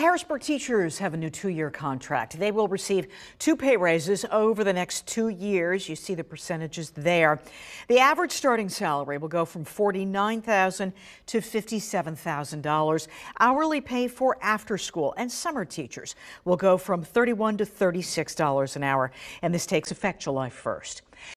Harrisburg teachers have a new two-year contract. They will receive two pay raises over the next two years. You see the percentages there. The average starting salary will go from $49,000 to $57,000. Hourly pay for after school and summer teachers will go from $31 to $36 an hour. And this takes effect July 1st.